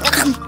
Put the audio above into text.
Come.